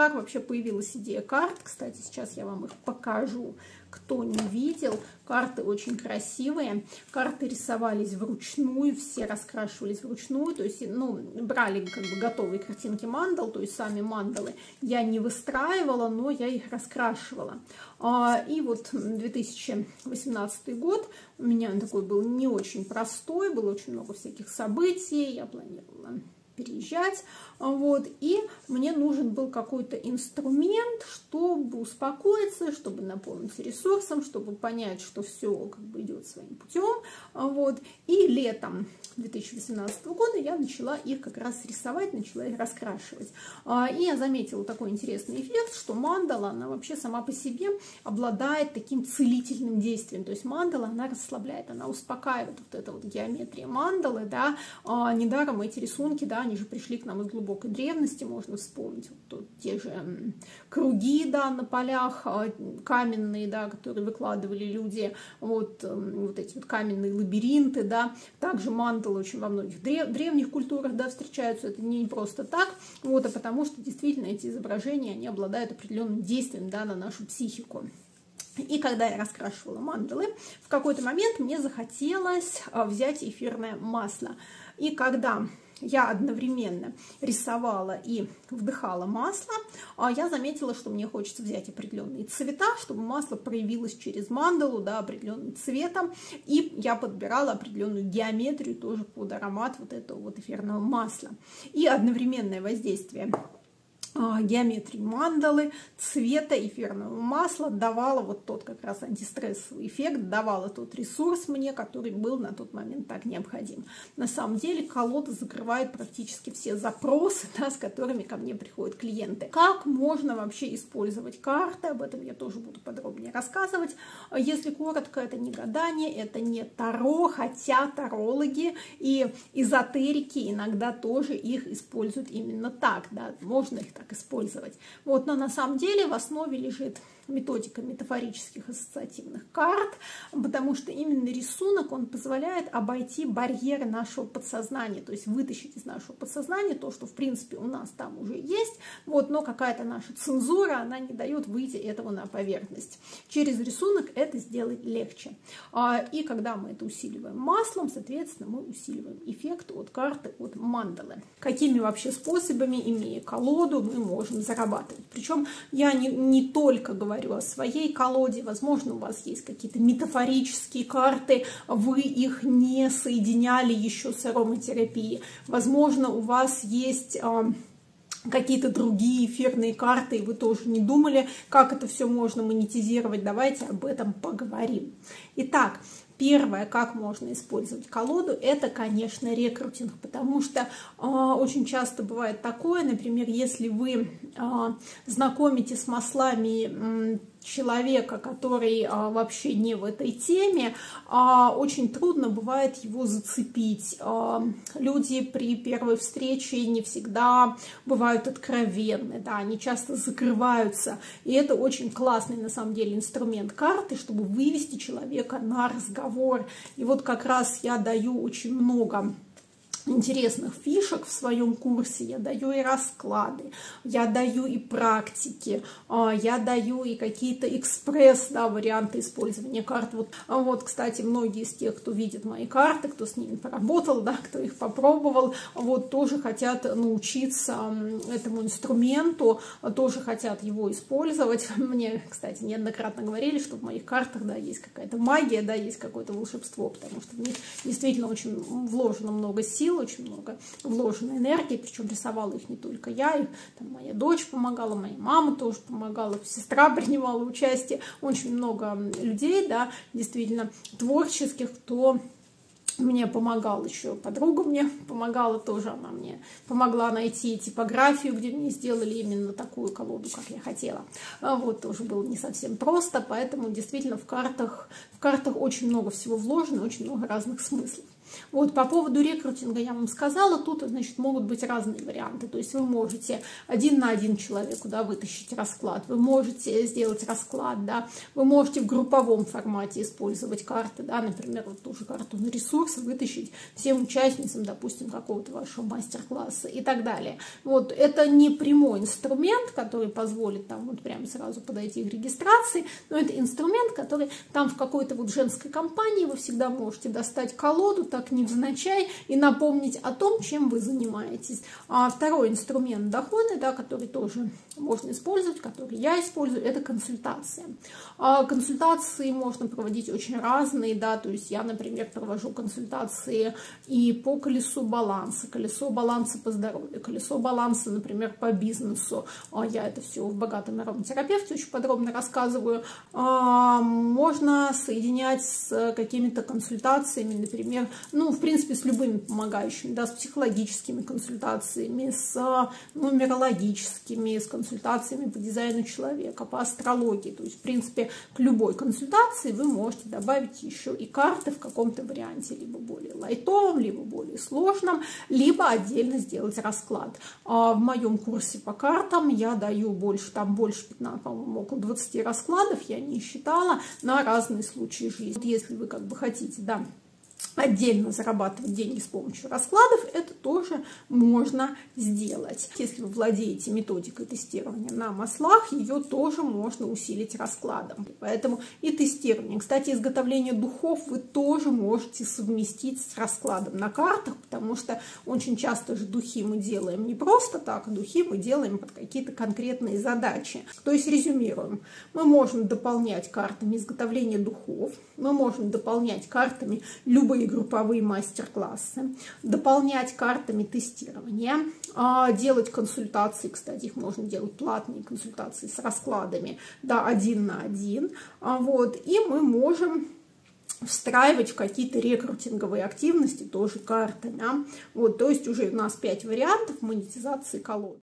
как вообще появилась идея карт. Кстати, сейчас я вам их покажу. Кто не видел, карты очень красивые. Карты рисовались вручную, все раскрашивались вручную. То есть, ну, брали как бы готовые картинки мандал, то есть сами мандалы. Я не выстраивала, но я их раскрашивала. А, и вот 2018 год у меня такой был не очень простой, было очень много всяких событий. Я планировала переезжать, вот, и мне нужен был какой-то инструмент, чтобы успокоиться, чтобы наполниться ресурсом, чтобы понять, что все как бы идет своим путем, вот, и летом 2018 года я начала их как раз рисовать, начала их раскрашивать, а, и я заметила такой интересный эффект, что мандала, она вообще сама по себе обладает таким целительным действием, то есть мандала, она расслабляет, она успокаивает вот эта вот геометрия мандалы, да, а, недаром эти рисунки, да, они же пришли к нам из глубокой древности, можно вспомнить. Вот тут те же круги, да, на полях а, каменные, да, которые выкладывали люди, вот, вот эти вот каменные лабиринты, да, также мандалы очень во многих древ древних культурах, да, встречаются, это не просто так, вот, а потому что действительно эти изображения, они обладают определенным действием, да, на нашу психику. И когда я раскрашивала мандалы, в какой-то момент мне захотелось а, взять эфирное масло. И когда я одновременно рисовала и вдыхала масло, а я заметила, что мне хочется взять определенные цвета, чтобы масло проявилось через мандалу, да, определенным цветом, и я подбирала определенную геометрию тоже под аромат вот этого вот эфирного масла. И одновременное воздействие геометрии мандалы, цвета эфирного масла давала вот тот как раз антистрессовый эффект, давала тот ресурс мне, который был на тот момент так необходим. На самом деле колода закрывает практически все запросы, да, с которыми ко мне приходят клиенты. Как можно вообще использовать карты, об этом я тоже буду подробнее рассказывать. Если коротко, это не гадание, это не таро, хотя тарологи и эзотерики иногда тоже их используют именно так, да, можно их так использовать. Вот, но на самом деле в основе лежит методика метафорических ассоциативных карт, потому что именно рисунок, он позволяет обойти барьеры нашего подсознания, то есть вытащить из нашего подсознания то, что в принципе у нас там уже есть, вот, но какая-то наша цензура, она не дает выйти этого на поверхность. Через рисунок это сделать легче. А, и когда мы это усиливаем маслом, соответственно, мы усиливаем эффект от карты, от мандалы. Какими вообще способами, имея колоду, мы можем зарабатывать. Причем я не, не только говорю о своей колоде, возможно, у вас есть какие-то метафорические карты, вы их не соединяли еще с ароматерапией, возможно, у вас есть а, какие-то другие эфирные карты, и вы тоже не думали, как это все можно монетизировать. Давайте об этом поговорим. Итак, Первое, как можно использовать колоду, это, конечно, рекрутинг, потому что э, очень часто бывает такое, например, если вы э, знакомите с маслами человека, который а, вообще не в этой теме, а, очень трудно бывает его зацепить. А, люди при первой встрече не всегда бывают откровенны, да, они часто закрываются, и это очень классный на самом деле инструмент карты, чтобы вывести человека на разговор. И вот как раз я даю очень много интересных фишек в своем курсе. Я даю и расклады, я даю и практики, а, я даю и какие-то экспресс да, варианты использования карт. Вот, а вот, кстати, многие из тех, кто видит мои карты, кто с ними поработал, да, кто их попробовал, вот тоже хотят научиться этому инструменту, тоже хотят его использовать. Мне, кстати, неоднократно говорили, что в моих картах да, есть какая-то магия, да, есть какое-то волшебство, потому что в них действительно очень вложено много сил, очень много вложено энергии, причем рисовала их не только я, их там, моя дочь помогала, моя мама тоже помогала, сестра принимала участие, очень много людей, да, действительно творческих, кто мне помогал еще подруга мне помогала тоже, она мне помогла найти типографию, где мне сделали именно такую колоду, как я хотела. А вот тоже было не совсем просто, поэтому действительно в картах, в картах очень много всего вложено, очень много разных смыслов. Вот, по поводу рекрутинга я вам сказала, тут, значит, могут быть разные варианты. То есть вы можете один на один человеку, да, вытащить расклад, вы можете сделать расклад, да, вы можете в групповом формате использовать карты, да, например, вот ту же карту на ресурс вытащить всем участницам, допустим, какого-то вашего мастер-класса и так далее. Вот, это не прямой инструмент, который позволит там вот прямо сразу подойти к регистрации, но это инструмент, который там в какой-то вот женской компании вы всегда можете достать колоду, так невзначай, и напомнить о том, чем вы занимаетесь. А второй инструмент дохода, да, который тоже можно использовать, который я использую, это консультация. А консультации можно проводить очень разные, да, то есть я, например, провожу консультации и по колесу баланса, колесо баланса по здоровью, колесо баланса, например, по бизнесу. А я это все в богатом ароматерапевте очень подробно рассказываю. А, можно соединять с какими-то консультациями, например, ну, в принципе, с любыми помогающими, да, с психологическими консультациями, с нумерологическими, с консультациями по дизайну человека, по астрологии. То есть, в принципе, к любой консультации вы можете добавить еще и карты в каком-то варианте, либо более лайтовом, либо более сложном, либо отдельно сделать расклад. А в моем курсе по картам я даю больше, там больше 15, по-моему, около 20 раскладов, я не считала, на разные случаи жизни. Вот если вы как бы хотите, да, отдельно зарабатывать деньги с помощью раскладов, это тоже можно сделать. Если вы владеете методикой тестирования на маслах, ее тоже можно усилить раскладом. Поэтому и тестирование. Кстати, изготовление духов вы тоже можете совместить с раскладом на картах, потому что очень часто же духи мы делаем не просто так, а духи мы делаем под какие-то конкретные задачи. То есть резюмируем. Мы можем дополнять картами изготовления духов, мы можем дополнять картами любые групповые мастер-классы, дополнять картами тестирования, а, делать консультации, кстати, их можно делать платные консультации с раскладами, да, один на один, а, вот, и мы можем встраивать в какие-то рекрутинговые активности тоже карты. Да? Вот, то есть уже у нас 5 вариантов монетизации колод.